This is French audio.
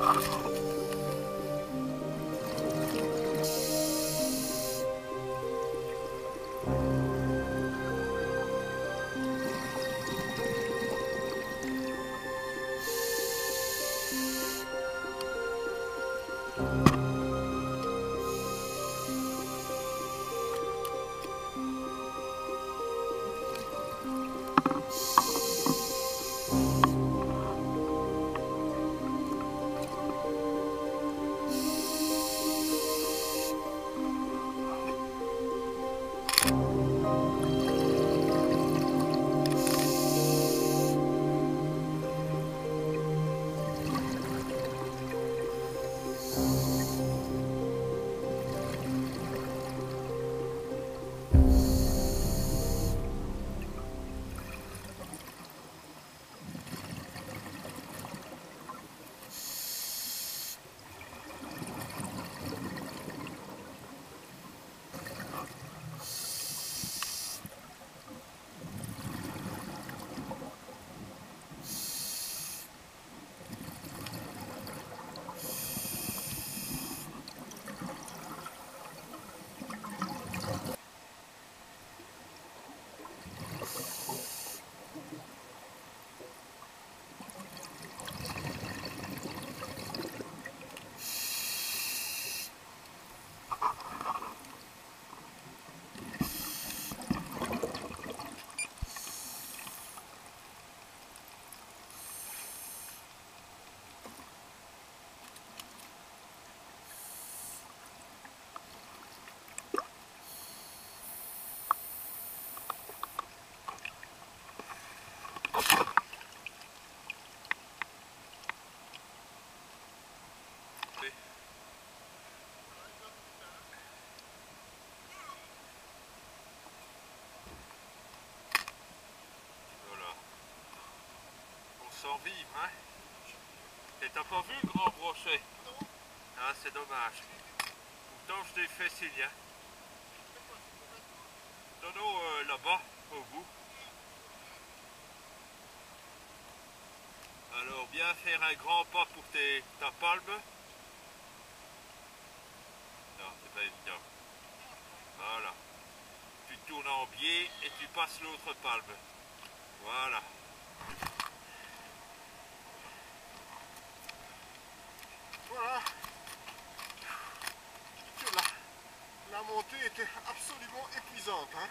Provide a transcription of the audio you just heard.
あ Voilà. Vivre, hein? Et t'as pas vu le grand brochet Ah, c'est dommage. Pourtant, je t'ai fait signe, hein Non, non, euh, là-bas, au bout. Alors, bien faire un grand pas pour tes, ta palme. Non, c'est pas évident. Voilà. Tu tournes en biais et tu passes l'autre palme. Voilà. Voilà. La, montée était absolument épuisante. Hein.